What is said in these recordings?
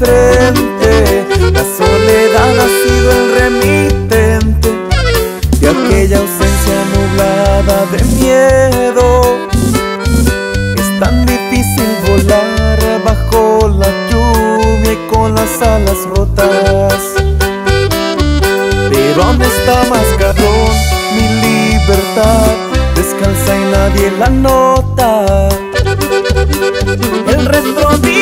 frente. La soledad ha sido el remitente de aquella ausencia nublada de miedo. Es tan difícil volar bajo la lluvia y con las alas rotas. Pero aún está más mi libertad, descalza y nadie la nota. El retrovisor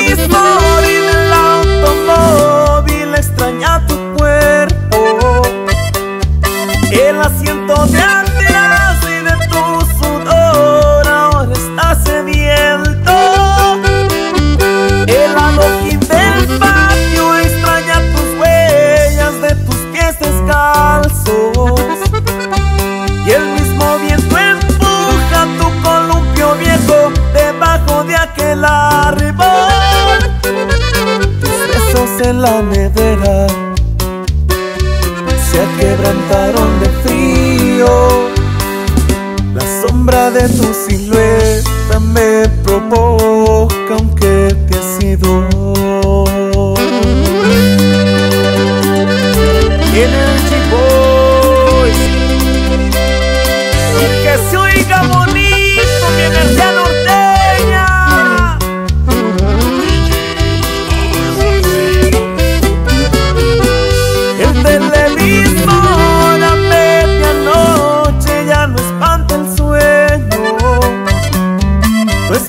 la nevera se quebrantaron de frío. La sombra de tu silueta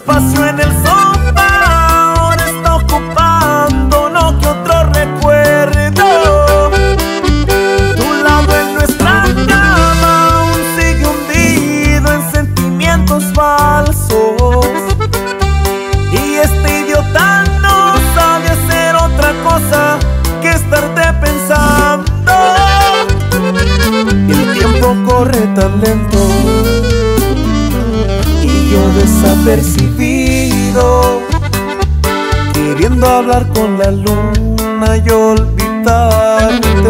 espacio en el sofá ahora está ocupando lo que otro recuerdo. Tu lado en nuestra cama aún sigue hundido en sentimientos falsos. Y este idiota no sabe hacer otra cosa que estarte pensando. El tiempo corre tan lento desapercibido, queriendo hablar con la luna y olvidarte.